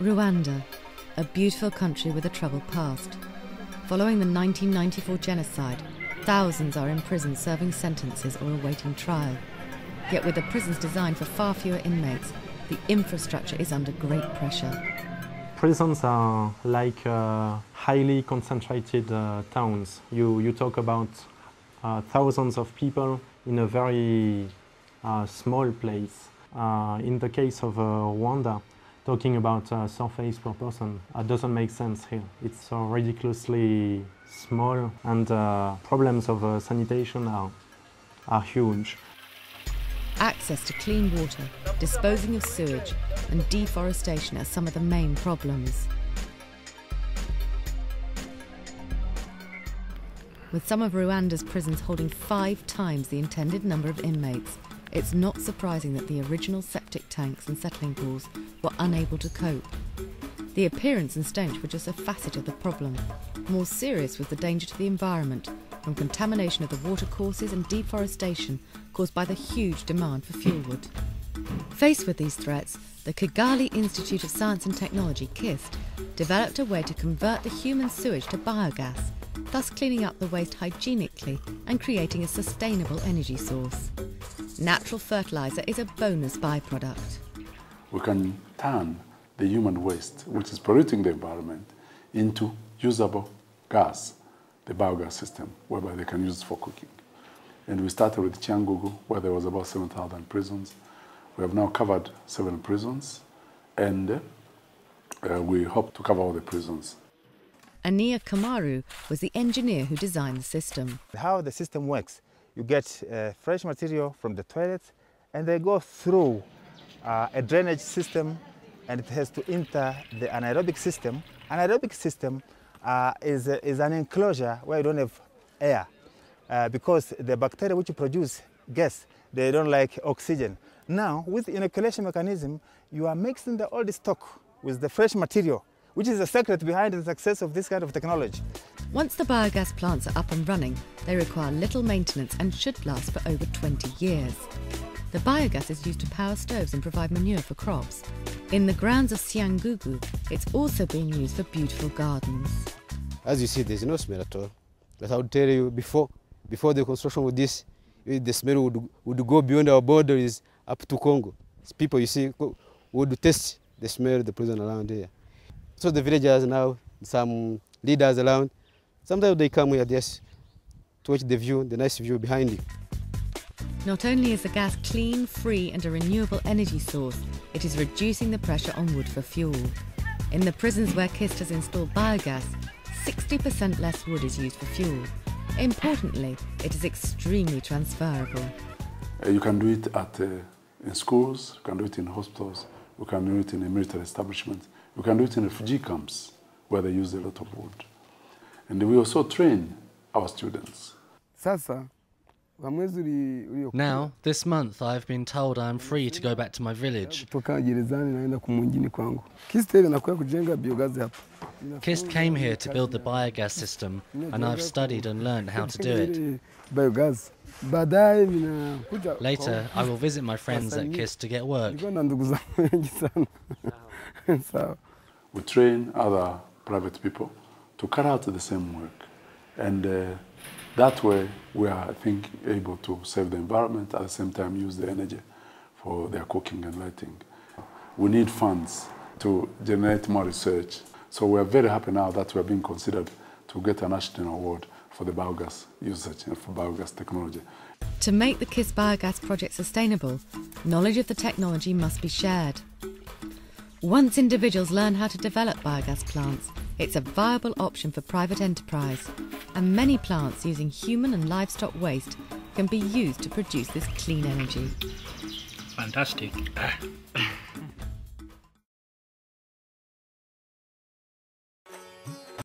Rwanda, a beautiful country with a troubled past. Following the 1994 genocide, thousands are in prison serving sentences or awaiting trial. Yet with the prisons designed for far fewer inmates, the infrastructure is under great pressure. Prisons are like uh, highly concentrated uh, towns. You, you talk about uh, thousands of people in a very uh, small place. Uh, in the case of uh, Rwanda, talking about uh, surface per person uh, doesn't make sense here. It's so ridiculously small and uh, problems of uh, sanitation are, are huge. Access to clean water, disposing of sewage, and deforestation are some of the main problems. With some of Rwanda's prisons holding five times the intended number of inmates, it's not surprising that the original septic tanks and settling pools were unable to cope. The appearance and stench were just a facet of the problem. More serious was the danger to the environment from contamination of the watercourses and deforestation caused by the huge demand for fuel wood. Faced with these threats, the Kigali Institute of Science and Technology, KIST, developed a way to convert the human sewage to biogas, thus cleaning up the waste hygienically and creating a sustainable energy source. Natural fertilizer is a bonus byproduct. We can turn the human waste, which is polluting the environment, into usable gas, the biogas system, whereby they can use it for cooking. And we started with Cyangugu, where there was about 7,000 prisons. We have now covered seven prisons, and uh, we hope to cover all the prisons. Ainea Kimaro was the engineer who designed the system. How the system works, you get uh, fresh material from the toilet and they go through uh, a drainage system and it has to enter the anaerobic system. Anaerobic system uh, is, a, is an enclosure where you don't have air uh, because the bacteria which produce gas, they don't like oxygen. Now, with inoculation mechanism, you are mixing the old stock with the fresh material, which is the secret behind the success of this kind of technology. Once the biogas plants are up and running, they require little maintenance and should last for over 20 years. The biogas is used to power stoves and provide manure for crops. In the grounds of Cyangugu, it's also being used for beautiful gardens. As you see, there's no smell at all. But I would tell you before, before the construction of this, eh, the smell would, would go beyond our borders up to Congo. People, you see, would taste the smell of the prison around here. So the villagers now, some leaders around, sometimes they come here just to watch the view, the nice view behind you. Not only is the gas clean, free, and a renewable energy source, it is reducing the pressure on wood for fuel. In the prisons where KIST has installed biogas, 60% less wood is used for fuel. Importantly, it is extremely transferable. Uh, you can do it at, uh, in schools, you can do it in hospitals, you can do it in a military establishment, you can do it in refugee camps where they use a lot of wood. And we also train our students. Sasa now, this month, I've been told I am free to go back to my village. KIST came here to build the biogas system, and I've studied and learned how to do it. Later, I will visit my friends at KIST to get work. We train other private people to carry out the same work. And uh, that way, we are, I think, able to save the environment, at the same time use the energy for their cooking and lighting. We need funds to generate more research. So we are very happy now that we are being considered to get a national award for the biogas usage and for biogas technology. To make the KIST biogas project sustainable, knowledge of the technology must be shared. Once individuals learn how to develop biogas plants, it's a viable option for private enterprise, and many plants using human and livestock waste can be used to produce this clean energy. Fantastic.